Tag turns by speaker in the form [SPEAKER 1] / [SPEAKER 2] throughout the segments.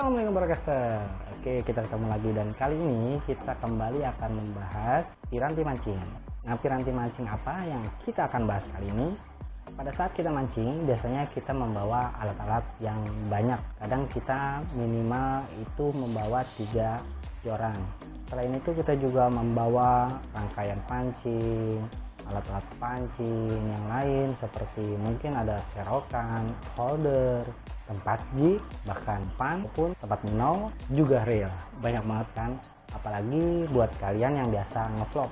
[SPEAKER 1] Assalamualaikum warahmatullahi Oke kita ketemu lagi dan kali ini kita kembali akan membahas piranti mancing. Nah piranti mancing apa yang kita akan bahas kali ini? Pada saat kita mancing biasanya kita membawa alat-alat yang banyak. Kadang kita minimal itu membawa tiga joran. Selain itu kita juga membawa rangkaian pancing alat-alat pancing yang lain seperti mungkin ada serokan, holder, tempat jig, bahkan pan pun tempat minum juga real. Banyak banget kan, apalagi buat kalian yang biasa ngevlog.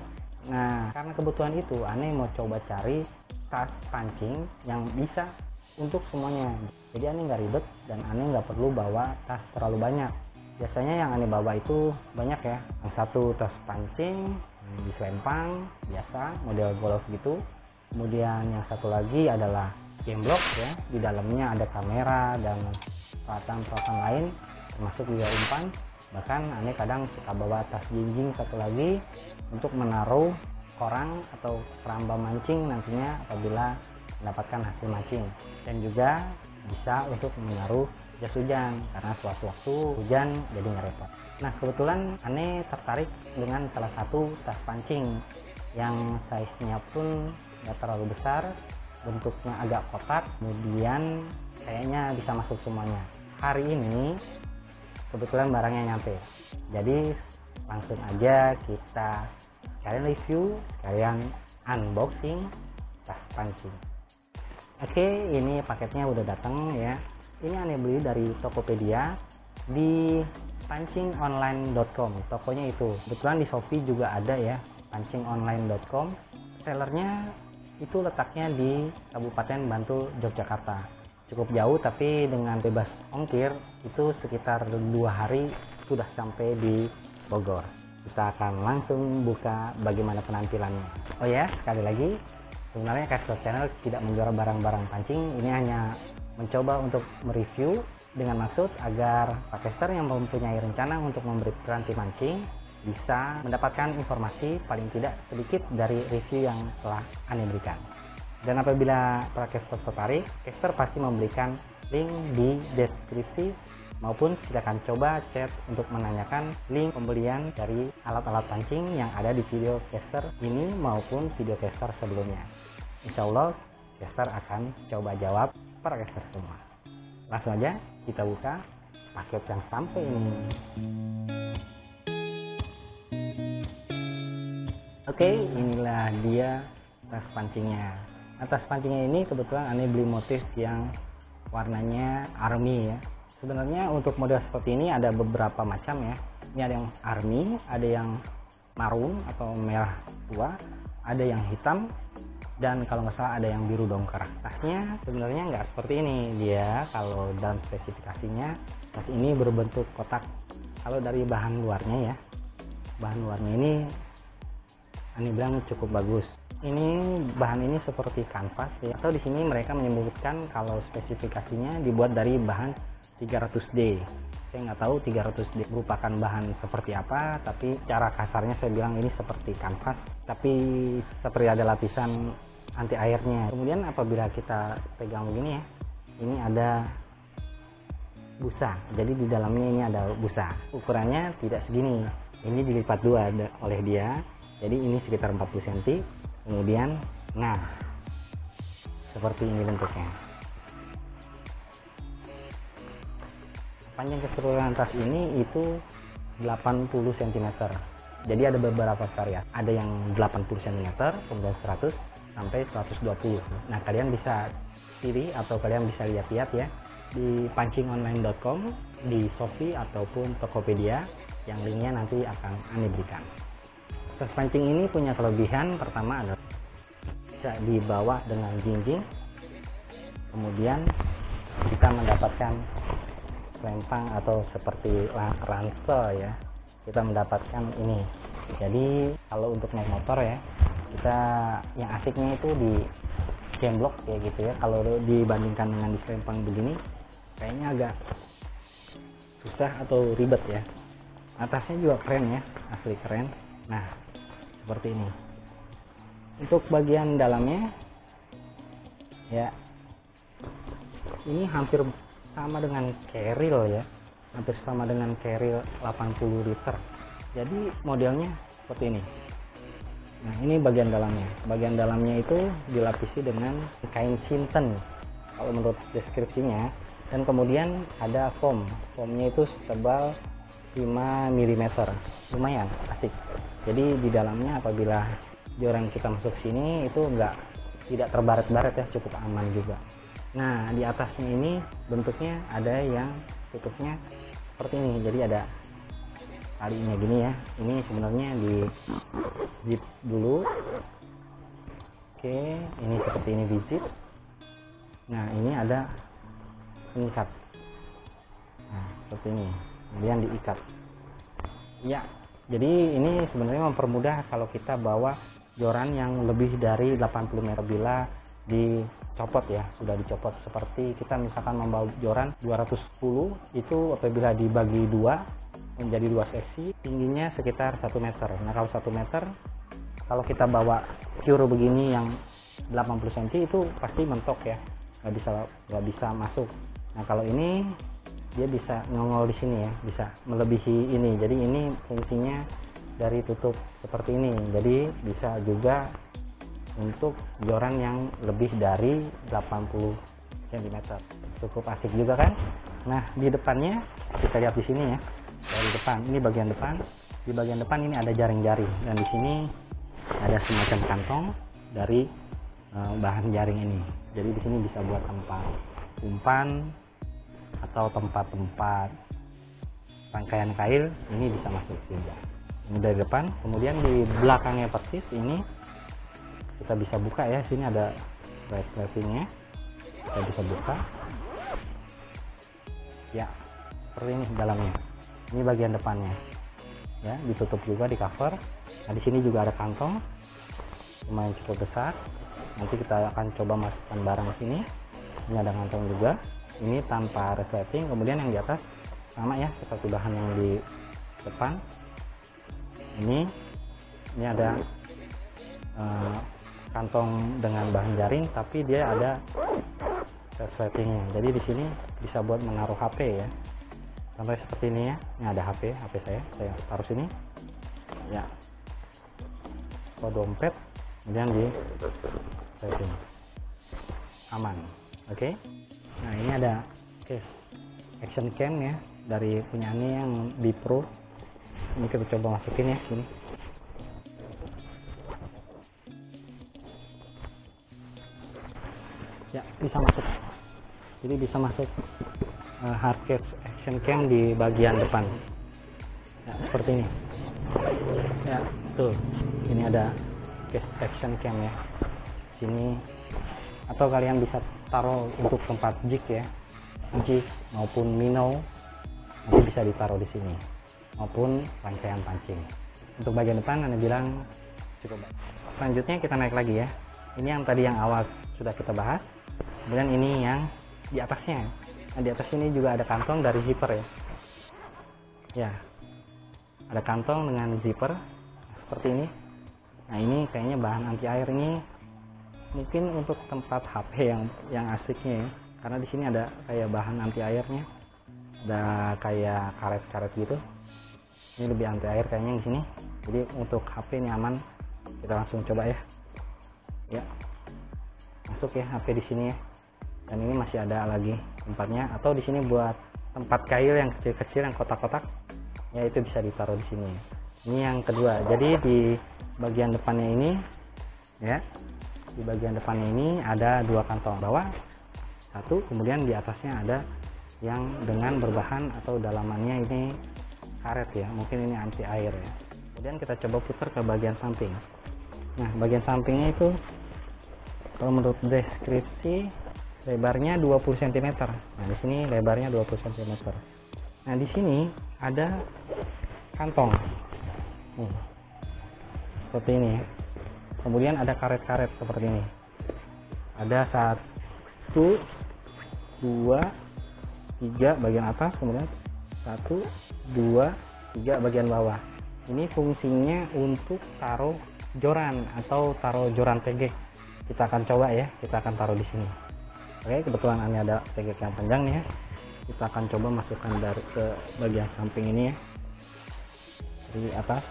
[SPEAKER 1] Nah, karena kebutuhan itu, aneh mau coba cari tas pancing yang bisa untuk semuanya. Jadi aneh nggak ribet dan aneh nggak perlu bawa tas terlalu banyak. Biasanya yang aneh bawa itu banyak ya. Yang satu tas pancing, di selempang biasa model golf gitu. Kemudian yang satu lagi adalah game block ya. Di dalamnya ada kamera dan peralatan-peralatan lain termasuk juga umpan. Bahkan aneh kadang suka bawa tas jinjing satu lagi untuk menaruh korang atau keramba mancing nantinya apabila mendapatkan hasil mancing. Dan juga bisa untuk menaruh jas hujan karena sewaktu-waktu hujan jadi ngerepot. Nah kebetulan aneh tertarik dengan salah satu tas pancing yang size nya pun gak terlalu besar bentuknya agak kotak kemudian kayaknya bisa masuk semuanya. Hari ini kebetulan barangnya nyampe. Jadi langsung aja kita kalian review kalian unboxing tas pancing oke ini paketnya udah datang ya. Ini aneh beli dari Tokopedia di pancingonline.com tokonya itu. Kebetulan di Shopee juga ada ya pancingonline.com sellernya itu letaknya di Kabupaten Bantul Yogyakarta. Cukup jauh tapi dengan bebas ongkir itu sekitar dua hari sudah sampai di Bogor. Kita akan langsung buka bagaimana penampilannya. Oh ya sekali lagi sebenarnya Castle Channel tidak menjual barang-barang pancing ini hanya mencoba untuk mereview dengan maksud agar Pak Caster yang mempunyai rencana untuk memberi peranti mancing bisa mendapatkan informasi paling tidak sedikit dari review yang telah Anda berikan dan apabila para caster tertarik, caster pasti memberikan link di deskripsi maupun silakan coba chat untuk menanyakan link pembelian dari alat-alat pancing yang ada di video caster ini maupun video caster sebelumnya. Insya Allah caster akan coba jawab para caster semua. Langsung aja kita buka paket yang sampai ini. Oke, inilah dia tas pancingnya. Atas pancingnya ini kebetulan aneh beli motif yang warnanya army ya sebenarnya untuk model seperti ini ada beberapa macam ya ini ada yang army ada yang marun atau merah tua ada yang hitam dan kalau nggak salah ada yang biru dongker tasnya sebenarnya nggak seperti ini. Dia kalau dalam spesifikasinya tas ini berbentuk kotak. Kalau dari bahan luarnya ya bahan luarnya ini ini bilang cukup bagus. Ini bahan ini seperti kanvas ya. atau di sini mereka menyebutkan kalau spesifikasinya dibuat dari bahan 300D saya nggak tahu 300D merupakan bahan seperti apa tapi cara kasarnya saya bilang ini seperti kanvas tapi seperti ada lapisan anti airnya kemudian apabila kita pegang begini ya ini ada busa. Jadi di dalamnya ini ada busa. Ukurannya tidak segini. Ini dilipat dua oleh dia. Jadi ini sekitar 40 cm kemudian nah seperti ini bentuknya panjang keseluruhan tas ini itu 80 cm jadi ada beberapa varian. Ada yang 80 cm kemudian 100 sampai 120 nah kalian bisa pilih atau kalian bisa lihat-lihat ya di pancingonline.com di Shopee ataupun Tokopedia yang linknya nanti akan Anda berikan. Tas pancing ini punya kelebihan. Pertama adalah bisa dibawa dengan jinjing. Kemudian kita mendapatkan lempang atau seperti ransel ya. Kita mendapatkan ini. Jadi kalau untuk naik motor ya, kita yang asiknya itu di game block ya gitu ya. Kalau dibandingkan dengan di selempang begini, kayaknya agak susah atau ribet ya. Atasnya juga keren ya, asli keren. Nah, seperti ini untuk bagian dalamnya ya ini hampir sama dengan keril ya. Hampir sama dengan carrier 80 liter. Jadi modelnya seperti ini. Nah ini bagian dalamnya. Bagian dalamnya itu dilapisi dengan kain sinten kalau menurut deskripsinya. Dan kemudian ada foam. Foamnya itu setebal 5 mm lumayan asik. Jadi di dalamnya apabila joran kita masuk sini itu enggak tidak terbaret-baret ya cukup aman juga nah di atasnya ini bentuknya ada yang tutupnya seperti ini. Jadi ada talinya gini ya. Ini sebenarnya di zip dulu. Oke ini seperti ini di zip. Nah ini ada pengikat nah seperti ini. Kemudian diikat. Ya jadi ini sebenarnya mempermudah kalau kita bawa joran yang lebih dari 80 meter bila dicopot ya sudah dicopot. Seperti kita misalkan membawa joran 210 itu apabila dibagi dua menjadi dua seksi tingginya sekitar 1 meter. Nah kalau 1 meter kalau kita bawa pure begini yang 80 cm itu pasti mentok ya. Nggak bisa nggak bisa masuk. Nah kalau ini dia bisa nongol di sini ya bisa melebihi ini. Jadi ini fungsinya dari tutup seperti ini. Jadi bisa juga untuk joran yang lebih dari 80 cm. Cukup asik juga kan? Nah di depannya kita lihat di sini ya dari depan ini bagian depan. Di bagian depan ini ada jaring-jaring dan di sini ada semacam kantong dari uh, bahan jaring ini. Jadi di sini bisa buat tempat umpan atau tempat-tempat rangkaian kail ini bisa masuk juga. Ini dari depan kemudian di belakangnya persis ini kita bisa buka ya sini ada resletingnya kita bisa buka. Ya seperti ini dalamnya. Ini bagian depannya. Ya ditutup juga di cover. Nah di sini juga ada kantong. Lumayan cukup besar. Nanti kita akan coba masukkan barang sini. Ini ada kantong juga. Ini tanpa resleting kemudian yang di atas sama ya seperti bahan yang di depan. Ini ini ada uh, kantong dengan bahan jaring tapi dia ada resletingnya jadi di sini bisa buat menaruh HP ya. Contoh seperti ini ya. Ini ada HP HP saya. Saya taruh sini. Ya. Atau dompet kemudian di setting aman. Oke? Okay? nah ini ada case action cam ya dari punya ini yang di pro. Ini kita coba masukin ya sini ya bisa masuk. Jadi bisa masuk uh, hard case action cam di bagian depan. Ya, seperti ini. Ya tuh ini ada case action cam ya. Sini atau kalian bisa taruh untuk tempat jig ya. Jig maupun minnow nanti bisa ditaruh di sini. Maupun rangkaian pancing. Untuk bagian depan anda bilang cukup. Baik selanjutnya kita naik lagi ya ini yang tadi yang awal sudah kita bahas. Kemudian ini yang di atasnya. Nah di atas ini juga ada kantong dari zipper ya. Ya. Ada kantong dengan zipper. Seperti ini. Nah ini kayaknya bahan anti air ini mungkin untuk tempat HP yang yang asiknya ya. Karena di sini ada kayak bahan anti airnya ada kayak karet-karet gitu. Ini lebih anti air kayaknya di sini. Jadi untuk HP ini aman. Kita langsung coba ya ya. Masuk ya HP di sini ya. Dan ini masih ada lagi tempatnya atau di sini buat tempat kail yang kecil-kecil yang kotak-kotak ya itu bisa ditaruh di sini. Ini yang kedua. Jadi di bagian depannya ini ya di bagian depannya ini ada dua kantong bawah satu kemudian di atasnya ada yang dengan berbahan atau dalamannya ini karet ya mungkin ini anti air ya. Kemudian kita coba putar ke bagian samping nah bagian sampingnya itu kalau menurut deskripsi lebarnya 20 cm nah di sini lebarnya 20 cm nah di sini ada kantong. Nih seperti ini. Kemudian ada karet-karet seperti ini. Ada satu dua tiga bagian atas kemudian satu dua tiga bagian bawah. Ini fungsinya untuk taruh joran atau taruh joran PG kita akan coba ya kita akan taruh di sini. Oke kebetulan ini ada tegek yang panjang nih ya. Kita akan coba masukkan dari ke bagian samping ini ya. Di atas.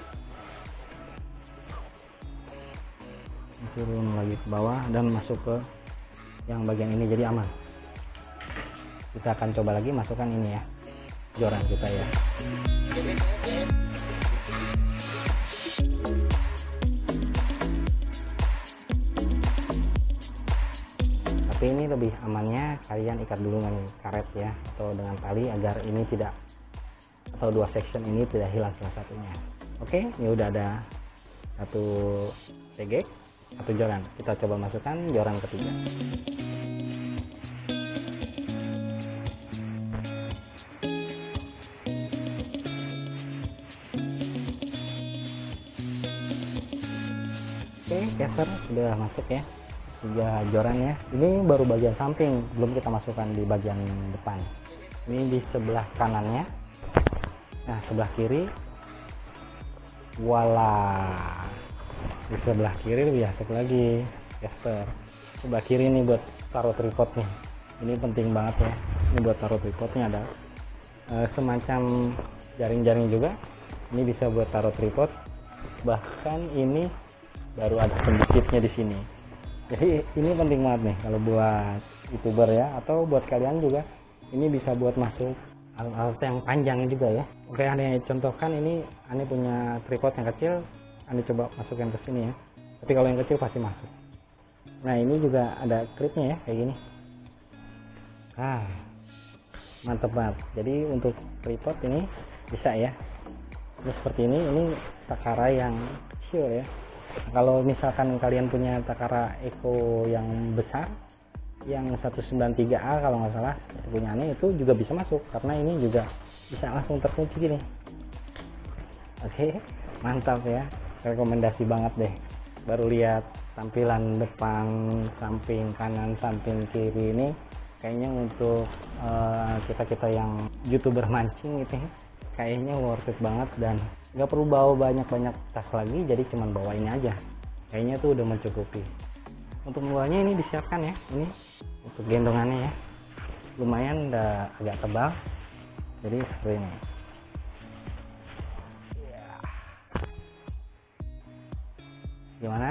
[SPEAKER 1] Turun lagi ke bawah dan masuk ke yang bagian ini jadi aman. Kita akan coba lagi masukkan ini ya joran kita ya tapi ini lebih amannya kalian ikat dulu dengan karet ya atau dengan tali agar ini tidak atau dua section ini tidak hilang salah satunya. Oke ini udah ada satu tegek satu joran. Kita coba masukkan joran ketiga. Oke caster sudah masuk ya tiga joran ya. Ini baru bagian samping belum kita masukkan di bagian depan. Ini di sebelah kanannya. Nah sebelah kiri. Voila. Di sebelah kiri lebih asik lagi caster sebelah kiri ini buat taruh tripod nih ini penting banget ya. Ini buat taruh tripodnya ada e, semacam jaring-jaring juga. Ini bisa buat taruh tripod. Bahkan ini baru ada sedikitnya di sini jadi ini penting banget nih kalau buat youtuber ya atau buat kalian juga ini bisa buat masuk alat-alat yang panjang juga ya. Oke aneh contohkan ini aneh punya tripod yang kecil aneh coba masukin ke sini ya. Tapi kalau yang kecil pasti masuk. Nah ini juga ada clipnya ya kayak gini. Ah mantep banget. Jadi untuk tripod ini bisa ya. Terus seperti ini ini takara yang kecil ya kalau misalkan kalian punya Takara Eco yang besar yang 193A kalau nggak salah punya aneh itu juga bisa masuk. Karena ini juga bisa langsung terkunci gini. Oke mantap ya. Rekomendasi banget deh. Baru lihat tampilan depan samping kanan samping kiri ini. Kayaknya untuk kita kita kita yang youtuber mancing gitu ya kayaknya worth it banget dan nggak perlu bawa banyak-banyak tas lagi jadi cuman bawa ini aja. Kayaknya tuh udah mencukupi. Untuk membawanya ini disiapkan ya ini untuk gendongannya ya. Lumayan udah agak tebal jadi seperti ini. Iya. gimana?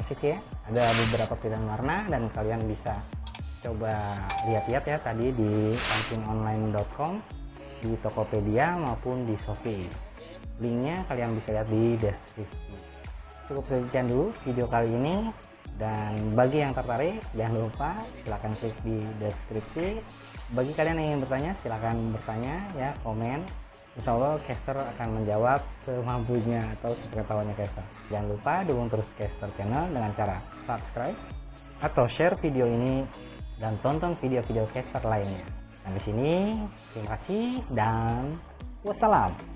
[SPEAKER 1] Asik ya? Ada beberapa pilihan warna dan kalian bisa coba lihat-lihat ya tadi di kantingonline.com di Tokopedia maupun di Shopee. Linknya kalian bisa lihat di deskripsi. Cukup sekian dulu video kali ini dan bagi yang tertarik jangan lupa silahkan klik di deskripsi. Bagi kalian yang ingin bertanya silahkan bertanya ya komen. Insya Allah caster akan menjawab semampunya atau sepengetahuannya caster. Jangan lupa dukung terus caster channel dengan cara subscribe atau share video ini dan tonton video-video caster lainnya. Sampai sini, terima kasih dan wassalam.